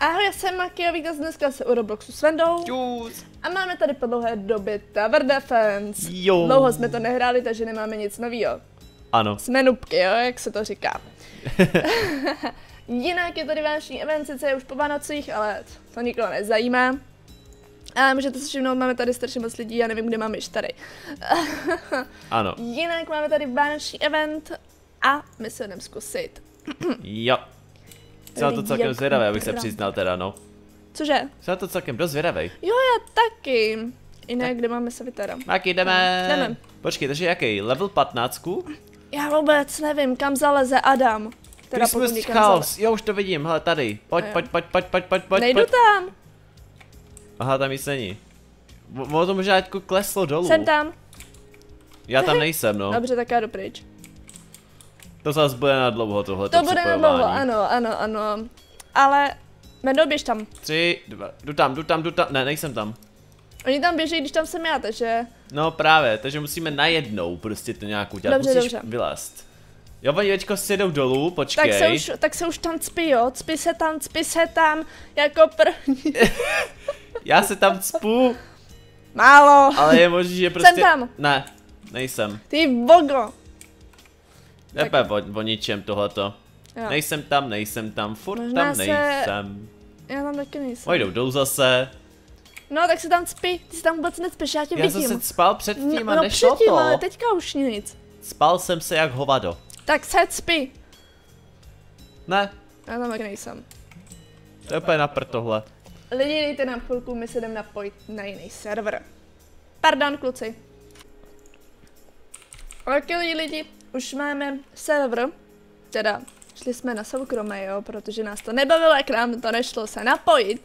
Ahoj, já jsem Maki a vítám dneska se u Robloxu s Vendou. Čus. A máme tady po dlouhé době Tower Defense. Jo. Dlouho jsme to nehráli, takže nemáme nic nového. Ano. Jsme nubky, jo, jak se to říká. Jinak je tady vánoční event, sice je už po Vánocích, ale to nikoho nezajímá. A můžete si všimnout, máme tady strašně moc lidí, já nevím, kde máme již tady. Ano. Jinak máme tady vánoční event a my se jdeme zkusit. Jo. Jsem na to celkem Jak zvědavý, abych se přiznal teda, no. Cože? Jsem na to celkem dost zvědavý. Jo, já taky. Jinak, kde máme Savitara? Tak jdeme. Jdeme. Počkej, takže jaký? Level 15? Já vůbec nevím, kam zaleze Adam. Teda Christmas Chaos, jo už to vidím, hele tady. Pojď, pojď, pojď, pojď, pojď, pojď, pojď. Nejdu pojď. tam, Aha, tam nic není. Ono to možná jako kleslo dolů. jsem tam. Já tam nejsem, no. Dobře, tak já jdu pryč. To zase bude na dlouho tohle. To bude na dlouho, ano, ano, ano. Ale, Mendo, běž tam. Tři, dva, jdu tam, jdu tam, jdu tam, ne, nejsem tam. Oni tam běží, když tam jsem já, takže... No právě, takže musíme najednou prostě to nějak udělat. Dobře, Musíš dobře. vylézt. Jo, oni teďko si jdou dolů, Tak počkej. se, už, tak se už tam cpi, jo? Cpi se tam, cpi se tam, jako první. Já se tam cpu, Málo. ale je možný, že prostě... tam. Ne, nejsem. Ty vogo. Nepe o, o ničem tohleto. Jo. Nejsem tam, nejsem tam, furt Možná tam se- nejsem. Já tam taky nejsem. O, jdou zase. No, tak se tam cpi, ty se tam vůbec necpeš, já tě Já vidím. zase spal předtím no, a no nešlo předtím, to. ale teďka už nic. Spal jsem se jak hovado. Tak se cpi. Ne, Já tam taky nejsem. to je úplně na prd tohle. Lidi, dejte nám chvilku, my se jdeme napojit na jiný server. Pardon, kluci. Ok, lidi, lidi, už máme server, teda šli jsme na soukromé, jo, protože nás to nebavilo, jak nám to nešlo se napojit.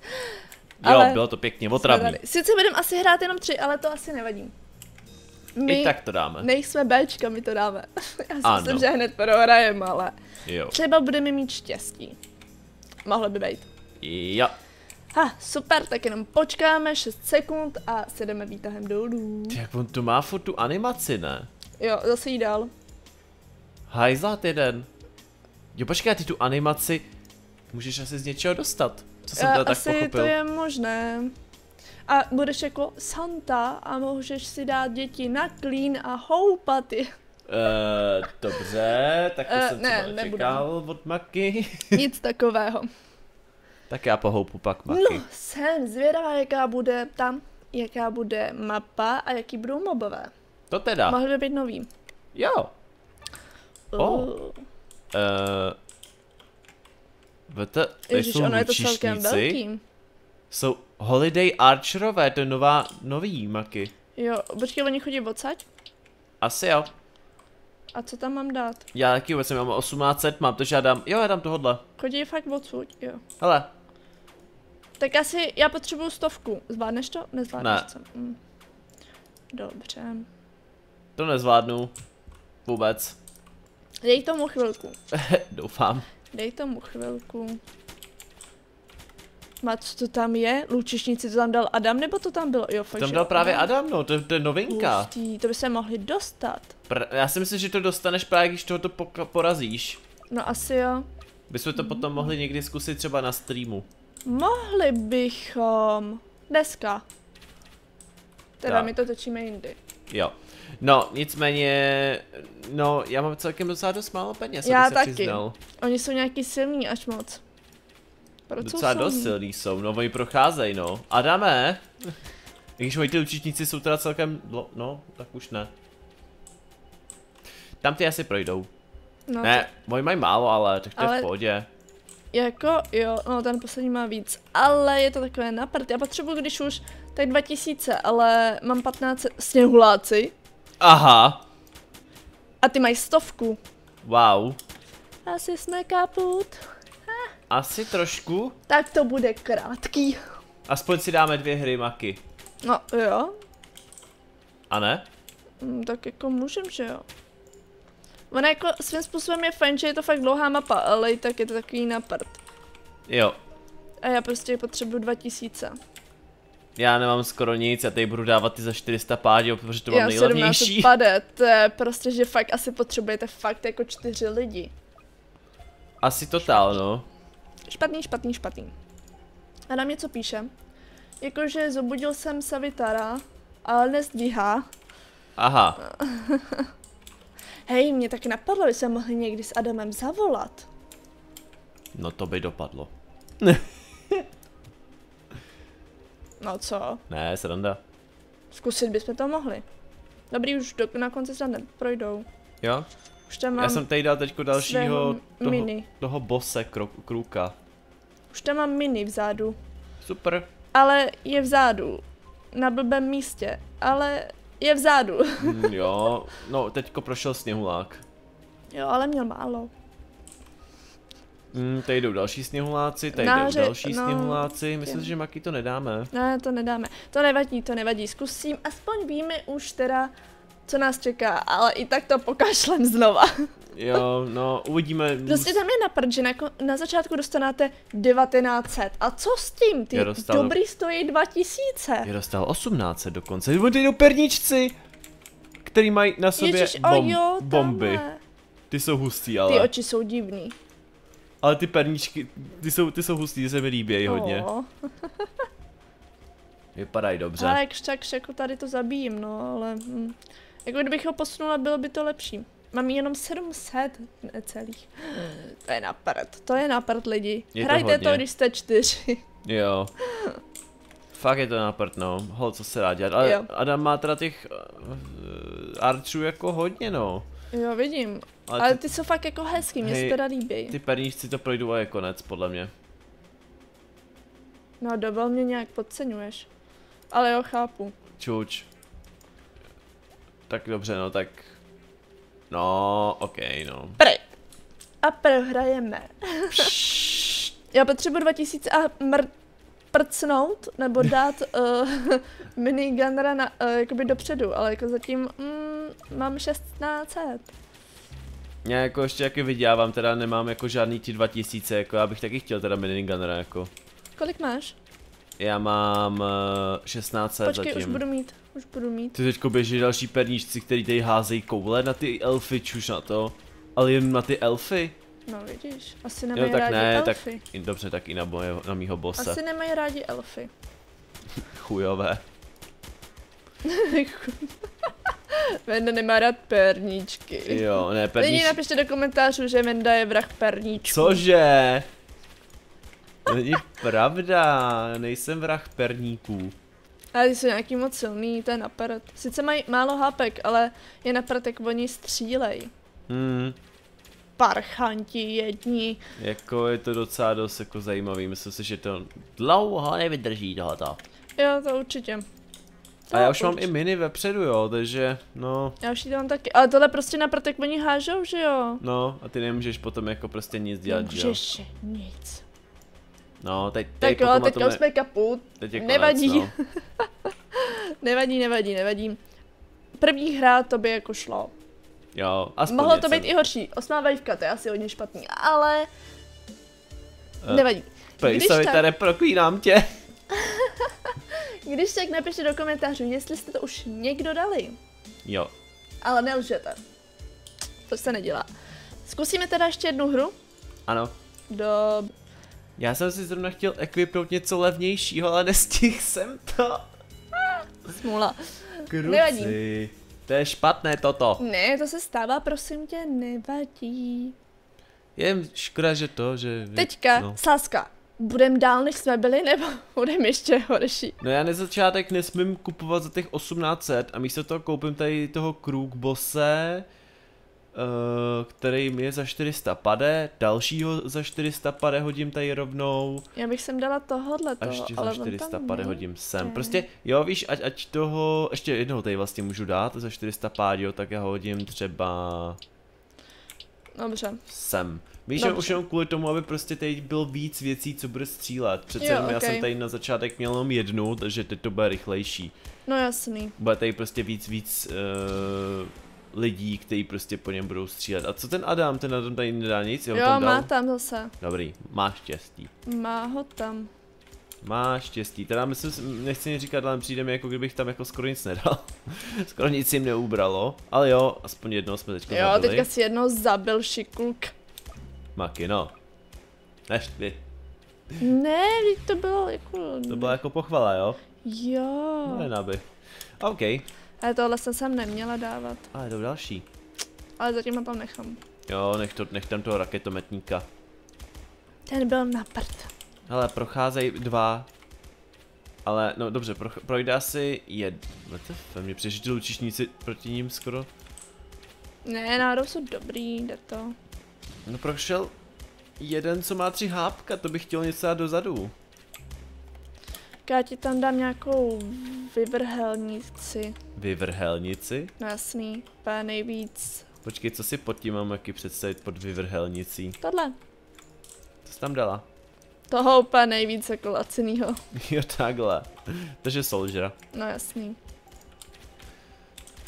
Jo, Ale bylo to pěkně tady. Sice budeme asi hrát jenom tři, ale to asi nevadí. My I tak to dáme. nejsme Bčka, my to dáme. Já si Ano. myslím, že hned prohrajeme, ale Jo. třeba budeme mít štěstí. Mohlo by být. Jo. Ha, super, tak jenom počkáme 6 sekund a se jdeme výtahem dolů. Ty, Jak on tu má furt tu animaci, ne? Jo, zase jí dál. Hajzla jeden. Jo, počkej, ty tu animaci můžeš asi z něčeho dostat. Co jsem Eh, teda tak Asi pochopil. to je možné. A budeš jako Santa a můžeš si dát děti na klín a houpat je. Uh, dobře, tak to Eh, jsem ne, nečekal od Maky. Nic takového. tak já pohoupu pak Maky. No, jsem zvědavá, jaká bude tam, jaká bude mapa a jaký budou mobové. To teda. Mohly by být nový. Jo. O. Uh, Vete, tady Ježiš, jsou ono je to celkem velký. Jsou Holiday Archerové, to je nová, nový Maky. Jo, počkej, oni chodí odsaď? Asi jo. A co tam mám dát? Já taky vůbec mám 1800, mám to žádám. Jo, já dám tohodle. Chodí fakt odsud, jo. Hele, Tak asi, já potřebuju stovku. Zvládneš to? Nezvládneš Ne. co? Hm. Dobře. to nezvládnu. Vůbec. Dej tomu chvilku. Doufám. Dej tomu chvilku. Má, co to tam je? Lučišnici to tam dal Adam, nebo to tam bylo? Jo, fakt, Tam že dal právě Adam, no, to, to je novinka. Hustý, to by se mohli dostat. Pr- já si myslím, že to dostaneš právě, když tohoto poka- porazíš. No asi jo. Bychom to potom mohli někdy zkusit třeba na streamu. Mohli bychom. Dneska. Teda Tak. my to točíme jindy. Jo. No, nicméně, no, já mám celkem docela dost málo peněz, Já abych se taky. přiznal. Oni jsou nějaký silní až moc. Proč jsou Docela dost silní? jsou, no, oni procházejí, no. Adame, když moji ty lučičníci jsou teda celkem, no, tak už ne. Tam ty asi projdou. No, Ne, moji mají málo, ale tak to je Ale- v pohodě. Jako, jo, no ten poslední má víc, ale je to takové na prd. Já potřebuji, když už, tak 2000, ale mám 15 sněhuláci Aha, a ty mají stovku. wow. Asi jsme kaput. Asi trošku. Tak to bude krátký. Aspoň si dáme dvě hry maky. No jo, A ne? mm, tak jako můžem, že jo. Ono jako svým způsobem je fajn, že je to fakt dlouhá mapa, ale i tak je to takový na prd. Jo. A já prostě potřebuji 2000. Já nemám skoro nic, já tady budu dávat ty za 400 pádí, protože to mám já nejlevnější. pade, to je prostě, že fakt asi potřebujete fakt jako čtyři lidi. Asi totál, no. Špatný, špatný, špatný. Adam něco píše. Jakože zobudil jsem Savitara, ale nezdíhá. Aha, Hej, mě tak napadlo, že jsme mohli někdy s Adamem zavolat. no to by dopadlo. No co? Ne, sranda. Zkusit bychom to mohli. Dobrý, už do, na konci snad projdou. Jo? Už tam mám, Já jsem tady dal teďko dalšího toho, mini. toho bose krok, krůka. už tam mám mini vzadu. Super. Ale je vzadu. Na blbém místě. Ale je vzadu. Mm, jo, no teďko prošel sněhulák. jo, ale měl málo. Mm, tady jdou další sněhuláci, tady Náře- jdou další no, sněhuláci. Myslím si, že maky to nedáme. Ne, to nedáme. To nevadí, to nevadí. Zkusím, aspoň víme už teda, co nás čeká, ale i tak to pokašlem znova. Jo, no, uvidíme. Prostě tam je na prd, že na, na začátku dostanete 1900. A co s tím? Ty Já dostanu- dobrý stojí 2000. Je dostal 18 dokonce. Nebo ty perničci, který mají na sobě Ježiš, bom, jo, bomby. tamhle. Ty jsou hustý, Ty ale. oči jsou divný. Ale ty perničky, ty jsou, ty jsou hustý, ty se mi líbí hodně. O, Vypadají dobře. ale jakž tak jako tady to zabijím, no, ale... Hm. Jako kdybych ho posunula, bylo by to lepší. Mám jenom 700 necelých. To je na prd, to je na prd lidi. Je to Hrajte to, hodně. když jste čtyři. Jo. Fakt je to nápad, no. Hol, co se dá dělat. Ale Jo. Adam má teda těch uh, arčů jako hodně, no. Jo, vidím. Ale, Ale ty, ty jsou fakt jako hezký, mě se teda líbí. ty perníčci to projdou a je konec, podle mě. No, dobel mě nějak podceňuješ. Ale jo, chápu. Čuč. Tak dobře, no tak... No, ok, no. Pry. A prohrajeme. Já potřebuji 2000 a mr- prcnout, nebo dát uh, minigunra na, uh, jakoby dopředu, ale jako zatím mm, mám 1600. Já jako ještě jak vydělávám, teda nemám jako žádný ti 2000, jako já bych taky chtěl teda minigunera, jako. Kolik máš? Já mám uh, 1600 Počkej, zatím. už budu mít, už budu mít. Ty teďko běží další perníčci, který tady házejí koule na ty elfy, čuž na to. Ale jen na ty elfy? No vidíš, asi Jo, nemají tak rádi ne, tak elfy. i- dobře, tak i na, moje, na mýho bose. Asi nemají rádi elfy. Chujové. Venda nemá rád perníčky. Jo, ne, Lidi perníč... napište do komentářů, že Venda je vrah perníčků. Cože? To Není pravda, nejsem vrah perníků. Ale ty jsou nějaký moc silný, to je napad. Sice mají málo hápek, ale je napad, jak oni střílej. Hmm, Parchanti jedni. jako je to docela dost jako zajímavý, myslím si, že to dlouho nevydrží tohoto. Jo, to určitě. To A já už mám určitě. i mini vepředu, jo, takže no, Já už ji mám taky. Ale tohle prostě napad, jak oni hážou, že jo? no a ty nemůžeš potom jako prostě nic dělat, že jo. Můžeš nic. No, teď, teď Tak jo, na teďka tom už jsme kaput. teď je konec, nevadí. No. Nevadí, nevadí, nevadí. První hra to by jako šlo. Jo, aspoň Mohlo to být i horší. Osmá vejvka, to je asi hodně špatný, ale Eh, nevadí. Pej Když se tak- tady proklínám tě. Když tak napište do komentářů, jestli jste to už někdo dali. Jo, Ale nelžete. To se nedělá. Zkusíme teda ještě jednu hru. ano. Do... Já jsem si zrovna chtěl equipnout něco levnějšího, ale nestihl jsem to. Smůla. Kruci. Nevadí. To je špatné toto. Ne, to se stává, prosím tě, nevadí. Jen škoda, že to, že... Teďka, No. no. Saska, budem dál, než jsme byli, nebo budem ještě horší? no já na začátek nesmím kupovat za těch 1800 a místo toho koupím tady toho Krug Bose, uh, který mi je za 400 pade, dalšího za 400 pade hodím tady rovnou Já bych sem dala tohohle a toho, ještě za ale on 400 tam pade hodím sem. Ne. Prostě jo víš, ať, ať toho, ještě jednoho tady vlastně můžu dát za 400 pád, jo, tak já ho hodím třeba Dobře. sem. Víš, Dobře. že už jenom kvůli tomu, aby prostě tady bylo víc věcí, co bude střílet. Přece Jo, jenom já jsem tady na začátek měl jenom jednu, takže teď to bude rychlejší. No jasný. Bude tady prostě víc, víc uh, lidí, kteří prostě po něm budou střílet. A co ten Adam? Ten Adam tady nedá nic? Jo, tam dal? má tam zase. Dobrý, máš štěstí. Má ho tam. Máš štěstí. Teda myslím, nechci ni říkat, ale přijde mi jako kdybych tam jako skoro nic nedal. skoro nic jim neubralo. Ale jo, aspoň jednou jsme teďka Jo, zabili. teďka si jednou zabil šikulk. Maky, no. Neštvi. Ne, vždyť to bylo jako... To byla jako pochvala, jo? Jo. Ne, by. OK. Ale tohle jsem sem neměla dávat. Ale to další. Ale zatím ho tam nechám. Jo, nech, to, nech tam toho raketometníka. Ten byl na prd. Hele, procházejí dva. Ale, no dobře, pro, projde asi jed... WTF, mě přišli ty lučišníci proti ním skoro. Ne, náhodou jsou dobrý, jde to. No prošel jeden, co má tři hápka, to bych chtěl něco dát dozadu. Já ti tam dám nějakou vyvrhelnici. Vyvrhelnici? No jasný, úplně nejvíc. Počkej, co si pod tím mám jaký představit pod vyvrhelnicí? Tohle. Co jsi tam dala? Toho úplně nejvíc jako lacinýho. jo, takhle. Takže soldier. No jasný.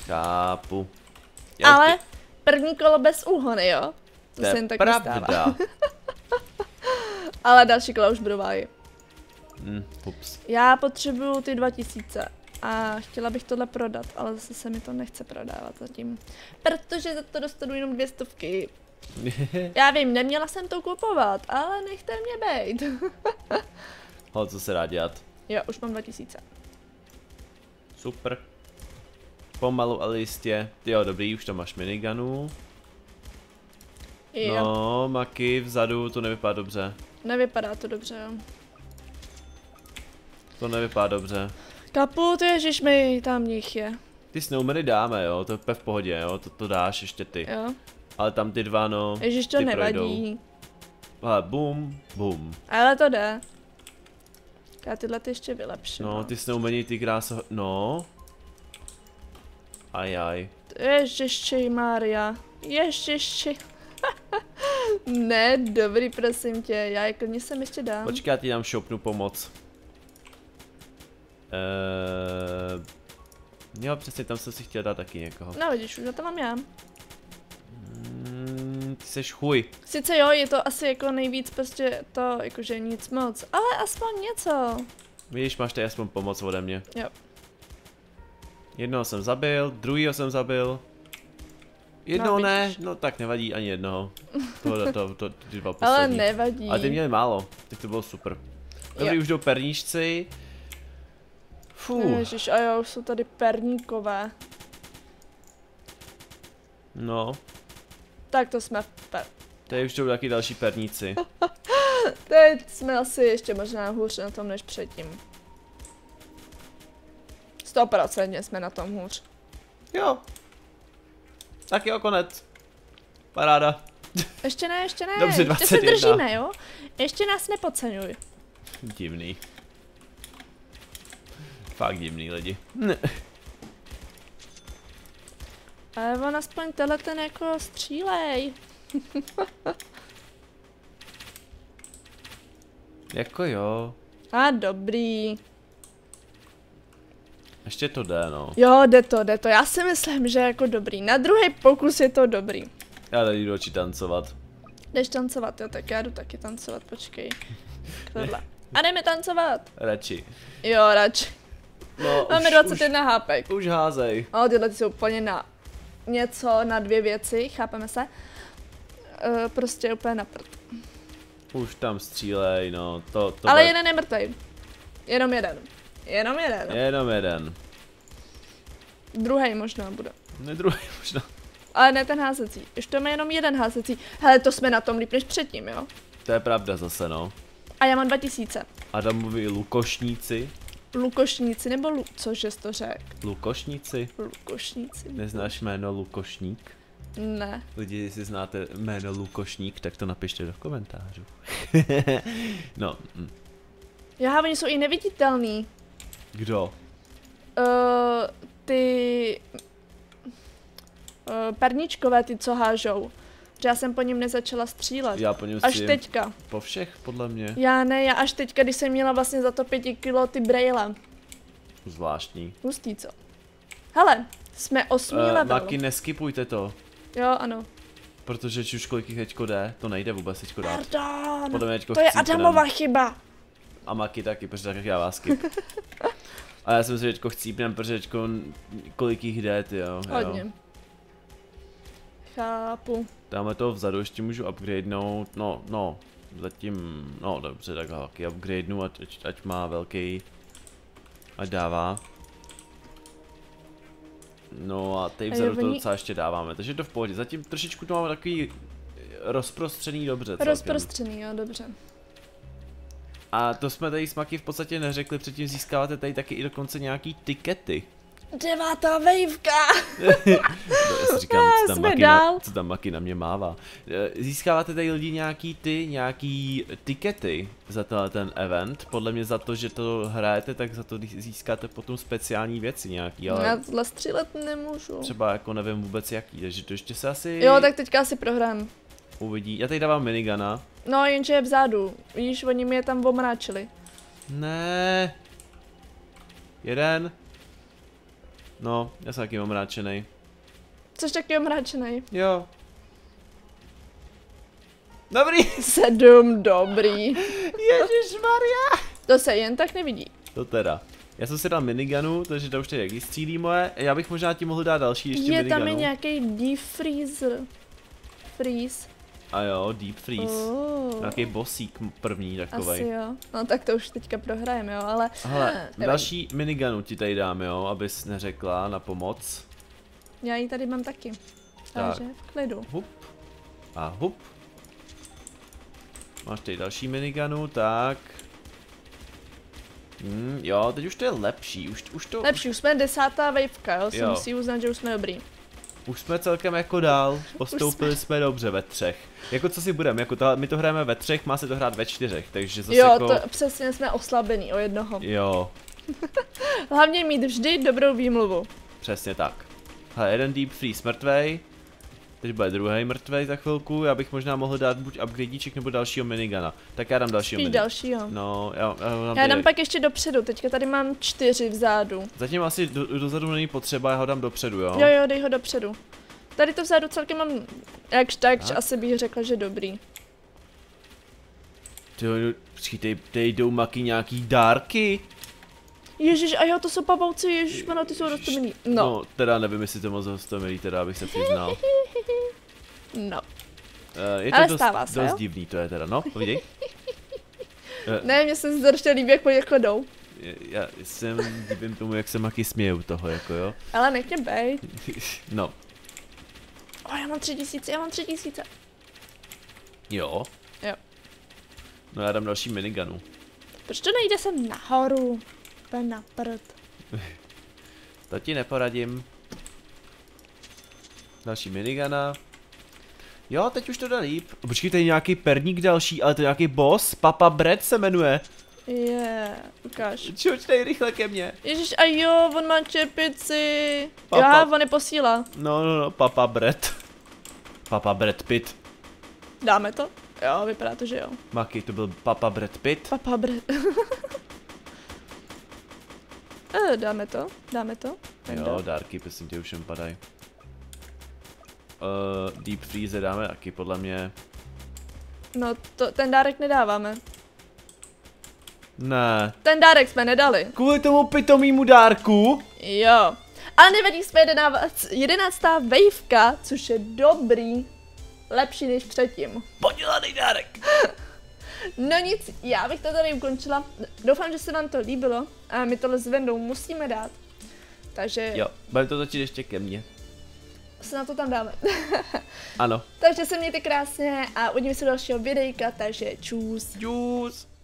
Chápu. Já Ale první kolo bez úhony, jo? To, to je tak pravda. Ale další kola už budou váhy. Mm, ups. Já potřebuju ty 2000 a chtěla bych tohle prodat, ale zase se mi to nechce prodávat zatím. Protože za to dostanu jenom dvě stovky. Já vím, neměla jsem to kupovat, ale nechte mě bejt. Ho, co se dá dělat? Jo, už mám 2000. Super. Pomalu, ale jistě. Jo, dobrý, už tam máš miniganu. Jo. No, maky vzadu, to nevypadá dobře. Nevypadá to dobře, jo. To nevypadá dobře. Kaput, ježiš mi tam nich je. Ty snowmany dáme, jo, to je v pohodě, jo, to, to dáš ještě ty. Jo. Ale tam ty dva, no, Ježiš, to ty nevadí. projdou. Ale bum, bum. Ale to jde. Já tyhle ty ještě vylepším. No, ty snowmany, ty krása, no. Ajaj. Ježiši Maria. Ježiši. Ne, dobrý, prosím tě, já je klidně sem ještě dám. Počkej, já ti dám šopnu pomoc. Eee... Jo, přesně, tam jsem si chtěl dát taky někoho. No vidíš, už na to mám já. Mm, ty seš chuj. Sice jo, je to asi jako nejvíc prostě to, jakože nic moc, ale aspoň něco. Vidíš, máš tady aspoň pomoc ode mě. Jo. Jednoho jsem zabil, druhýho jsem zabil. Jednoho No, ne, no tak nevadí ani jednoho. To, to, to, ty dva poslední. Ale nevadí. Ale ty měli málo, tak to bylo super. Dobrý, Jo. už jdou perníčci. Fuh, Ježiš, a jo, jsou tady perníkové. no, Tak to jsme per... tady už jdou taky další perníci. Teď jsme asi ještě možná hůř na tom než předtím. Stoprocentně jsme na tom hůř. Jo. Tak jo, konec. Paráda. Ještě ne, ještě ne, Dobře, ještě se 21. držíme, jo? Ještě nás nepodceňuj. Divný. Fakt divný lidi. Ne. Ale on aspoň tenhle ten jako střílej. Jako jo. A dobrý. Ještě to jde, no. Jo, jde to, jde to. Já si myslím, že jako dobrý. Na druhý pokus je to dobrý. Já tady jdu oči tancovat. Jdeš tancovat, jo, tak já jdu taky tancovat, počkej. Tohle. A jdeme tancovat. Radši. Jo, radši. No, Máme už, 21 hápek. Už, házej. No, tyhle ty jsou úplně na něco, na dvě věci, chápeme se? Uh, prostě úplně na prd. Už tam střílej, no. To, to Ale bude- jeden je mrtvej. Jenom jeden. Jenom jeden. Jenom jeden. Druhý možná bude. Ne druhý možná. Ale ne ten házecí. Už to má jenom jeden házecí. Hele, to jsme na tom líp než předtím, jo? To je pravda zase, no. A já mám 2000. Adamovi lukošníci. Lukošníci nebo lu... Cože jsi to řekl? Lukošníci? Lukošníci? Neznáš jméno Lukošník? Ne. Lidi, jestli znáte jméno Lukošník, tak to napište do komentářů. no, hm. Já, oni jsou i neviditelný. Kdo? Uh, ty... Uh, perničkové, ty, co hážou. Že já jsem po něm nezačala střílet. Já po něm Až teďka. po všech, podle mě. Já ne, já až teďka, když jsem měla vlastně za to pěti kilo ty braille. Zvláštní. Hustý, co? Hele, jsme osmý Uh, level. Maki, neskipujte to, Jo, ano. protože či už kolik jich teďko jde, to nejde vůbec teďko dát. Pardon. Podle mě To je. Adamova chyba. A Maki taky, protože tak já vás skip. A já jsem si teďko chcípnem, protože teďko kolik jich jde, ty jo. Hodně. Chápu. Dáme to vzadu, ještě můžu upgradenout, no, no, zatím, no dobře, tak ho taky upgradenu, ať, ať, ať má velký, ať dává. No a tady A vzadu jo, to docela ještě dáváme, takže je to v pohodě. Zatím trošičku to máme takový rozprostřený dobře celkem. Rozprostřený, jo, dobře. A to jsme tady s Maki v podstatě neřekli, předtím získáváte tady taky i dokonce nějaký tikety. Devátá vejvka! Já si říkám, co tam, Maki na, co tam Maki na mě mává. Eh, Získáváte tady lidi nějaký ty, nějaký tikety za tenhle ten event. Podle mě za to, že to hrajete, tak za to získáte potom speciální věci nějaký, ale Já tohle střílet nemůžu. třeba jako nevím vůbec jaký, takže to ještě se asi Jo, tak teďka asi prohrám. uvidí. Já tady dávám minigana. No, jenže je vzadu. Víš, oni mě tam omráčili. Ne. Jeden. No, já jsem taky omráčený. Což taky omráčený. Jo. Dobrý. Sedm, dobrý. Ježíš Maria. To se jen tak nevidí. To teda. Já jsem si dal miniganu, takže to už tady jaký střílí moje. Já bych možná ti mohl dát další ještě je miniganu. tam i nějaký defreezer. Freeze. A jo, deep freeze. Oh. Nějaký bossík m- první Asi takovej. jo. No tak to už teďka prohrajeme, jo, ale... Hele, nevadí. další miniganu ti tady dám, jo, abys neřekla na pomoc. Já ji tady mám taky. Tak. Takže v klidu. Hup. A hup. Máš tady další miniganu, tak. Hmm, jo, teď už to je lepší, už, už to, Lepší, už jsme desátá vejvka, jo, si Jo. musí uznat, že už jsme dobrý. Už jsme celkem jako dál, postoupili jsme. dobře ve třech. Jako co si budeme, jako my to hrajeme ve třech, má se to hrát ve čtyřech, takže zase Jo, jako... to přesně jsme oslabený o jednoho. Jo, Hlavně mít vždy dobrou výmluvu. přesně tak. Hele, jeden deep freeze mrtvej. Teď bude druhý mrtvej za chvilku, já bych možná mohl dát buď upgradíček nebo dalšího minigana. Tak já dám dalšího minigana. další, jo. No, já, já, dám Já tady- dám pak ještě dopředu, teďka tady mám čtyři vzadu. Zatím asi do, dozadu není potřeba, já ho dám dopředu, jo? Jo, jo, dej ho dopředu. Tady to vzadu celkem mám jakž tak, Tak. asi bych řekla, že dobrý. Ty jo, počkej, tady, jdou maky nějaký dárky. Ježíš, a jo, to jsou pavouci, ježíš, ty jsou rostomilí. no. No, teda nevím, jestli to moc hostomilý, teda abych se přiznal. no. Uh, je to Ale dost, stává se, dost jo? divný, to je teda, no, povídej. Eh, Ne, mně se strašně líbí, jak po něch jdou. Já jsem divím tomu, jak se maky smějou toho, jako jo. Ale nech mě bej. No, O, já mám tři tisíce, já mám tři tisíce. jo. Jo. No já dám další miniganu. Proč to nejde sem nahoru? Úplně na prd. To ti neporadím. Další minigana. Jo, teď už to jde líp. Počkej, tady je nějaký perník další, ale to je nějaký boss. Papa Bread se jmenuje. Je, yeah, ukáž. Čoč tady rychle ke mně. Ježíš, a jo, on má čepici. Papa. Já, on je posílá. No, no, no, Papa Bread. Papa Brad Pitt. Dáme to? Jo, vypadá to, že jo. Maki, to byl Papa Brad Pitt. Papa bre... e, dáme to? Dáme to? Jo, dárky, prosím tě, už jen padají. Uh, deep freeze dáme taky, podle mě. No, to, ten dárek nedáváme. Ne. Ten dárek jsme nedali. Kvůli tomu pitomýmu dárku? Jo. Ale nevadí, jsme jedenáct, jedenáctá vejvka, což je dobrý. Lepší než předtím. Podělaný dárek. No nic, já bych to tady ukončila. Doufám, že se vám to líbilo. A my tohle s Vendou musíme dát. Takže Jo, budeme to točit ještě ke mně. Se na to tam dáme. Ano. takže se mějte krásně a uvidíme se dalšího videjka, takže čus. Juice.